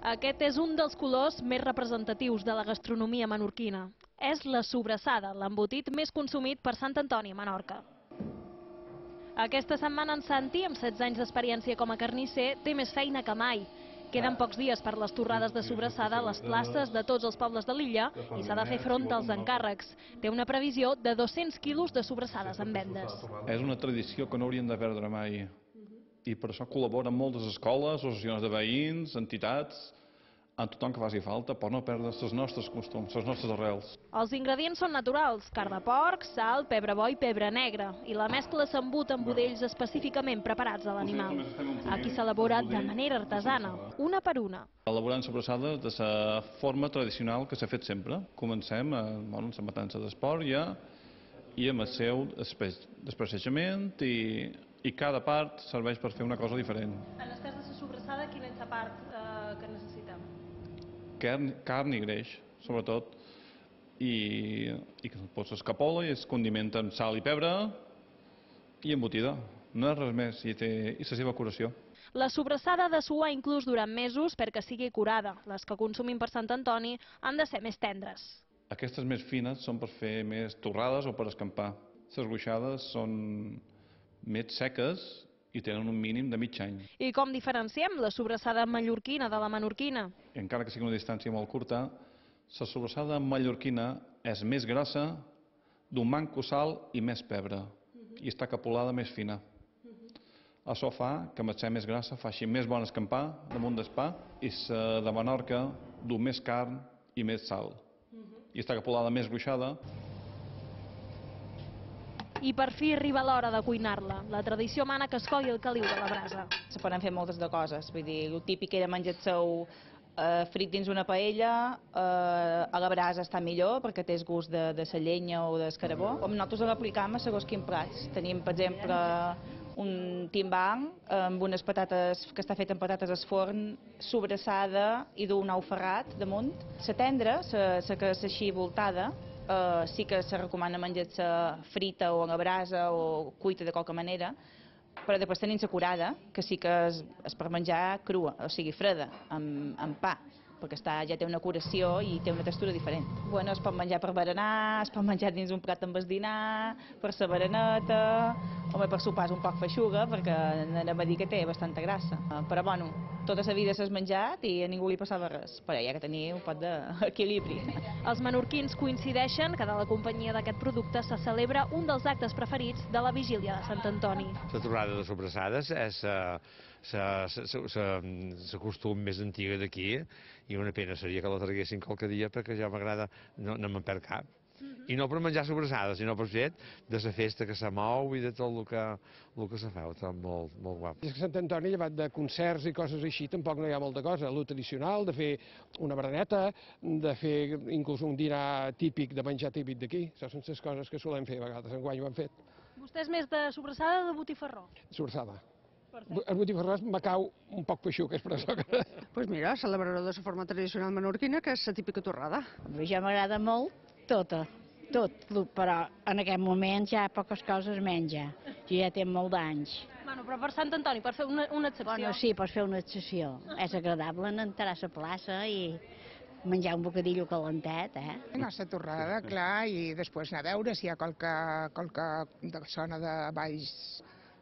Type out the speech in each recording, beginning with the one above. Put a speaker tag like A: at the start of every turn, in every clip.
A: Aquest és un dels colors més representatius de la gastronomia menorquina. És la sobrassada, l'embotit més consumit per Sant Antoni a Menorca. Aquesta setmana en Santi, amb 16 anys d'experiència com a carnisser, té més feina que mai. Queden pocs dies per les torrades de sobrassada a les places de tots els pobles de l'illa i s'ha de fer front als encàrrecs. Té una previsió de 200 quilos de sobrassades en vendes.
B: És una tradició que no hauríem de perdre mai. I per això col·laboren moltes escoles, associacions de veïns, entitats, amb tothom que faci falta per no perdre els nostres costums, les nostres arrels.
A: Els ingredients són naturals, carn de porc, sal, pebre bo i pebre negre, i la mescla s'embut amb budells específicament preparats a l'animal. Aquí s'elabora de manera artesana, una per una.
B: Elaborant sobrassades de la forma tradicional que s'ha fet sempre. Comencem a, bueno, amb la matança d'esport ja, i amb el seu espe- despecejament i, i cada part serveix per fer una cosa diferent.
A: En el cas de la sobrassada, quina és la part eh, que necessitem?
B: Carn, carn i greix, sobretot, i, i que pots escapola i es condimenta amb sal i pebre i embotida. No és res més, i té i la seva curació.
A: La sobrassada ha de suar inclús durant mesos perquè sigui curada. Les que consumim per Sant Antoni han de ser més tendres.
B: Aquestes més fines són per fer més torrades o per escampar. Les ruixades són més seques i tenen un mínim de mig any.
A: I com diferenciem la sobrassada mallorquina de la menorquina?
B: Encara que sigui una distància molt curta, la sobrassada mallorquina és més grossa, d'un manco sal i més pebre, i està capolada més fina. Això fa que amb ser més grassa faci més bon escampar damunt del pa i la de Menorca du més carn i més sal. I està capolada més gruixada
A: I per fi arriba l'hora de cuinar-la. La tradició mana que es colli el caliu de la brasa.
C: Se poden fer moltes de coses, vull dir, el típic era menjar el seu eh, frit dins una paella, eh, a la brasa està millor perquè té el gust de, de la llenya o del carbó. Com nosaltres l'aplicam a segons quins plats. Tenim, per exemple, un timbang amb unes patates que està fet amb patates al forn, sobrassada i d'un ou ferrat damunt. La tendra, la que és així voltada, eh, sí que se recomana menjar-se frita o a la brasa o cuita de qualque manera, però després tenim la curada, que sí que és, és per menjar crua, o sigui freda, amb, amb pa, perquè està, ja té una curació i té una textura diferent. Bueno, es pot menjar per berenar, es pot menjar dins un plat amb el dinar, per la bereneta, o bé per sopar és un poc feixuga, perquè anem a dir que té bastanta grassa. Eh, Però bueno, tota la vida s'has menjat i a ningú li passava res, però ja que tenia un pot d'equilibri.
A: Els menorquins coincideixen que de la companyia d'aquest producte se celebra un dels actes preferits de la vigília de Sant Antoni.
D: La torrada de sobrassades és la costum més antiga d'aquí i una pena seria que la traguessin qualque dia perquè ja m'agrada, no, no me'n perd cap. I no per menjar sobrassades, sinó per fet de la festa que se mou i de tot el que, el que se fa, està molt, molt guap.
E: És que Sant Antoni, llevat de concerts i coses així, tampoc no hi ha molta cosa. Lo tradicional, de fer una bereneta, de fer inclús un dinar típic, de menjar típic d'aquí. Això són les coses que solem fer a vegades, enguany ho hem fet.
A: Vostè és més de sobrassada o de botifarró?
E: Sobrassada. El botifarrós me cau un poc peixuc, és per això que...
F: Pues mira, celebrador de la forma tradicional menorquina, que és la típica torrada.
G: A mi ja m'agrada molt tota, tot, però en aquest moment ja poques coses menja. Jo ja té molt d'anys.
A: Bueno, però per Sant Antoni, per fer una, una excepció.
G: Bueno, sí, pots fer una excepció. És agradable en entrar a la plaça i menjar un bocadillo calentet, eh?
H: La nostra torrada, clar, i després anar a veure si hi ha qualque, qualque de zona de balls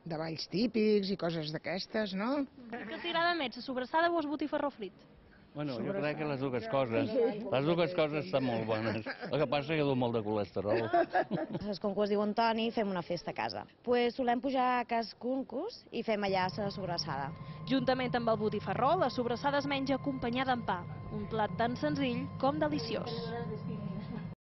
H: de balls típics i coses d'aquestes, no?
A: Què t'agrada més, la sobrassada o el botifarró frit?
I: Bueno, jo crec que les dues coses. Les dues coses estan molt bones. El que passa és que du molt de colesterol.
J: Nosaltres, com que es diu Antoni, fem una festa a casa. Pues solem pujar a Cas Cuncus i fem allà la sobrassada.
A: Juntament amb el botifarró, la sobrassada es menja acompanyada amb pa. Un plat tan senzill com deliciós.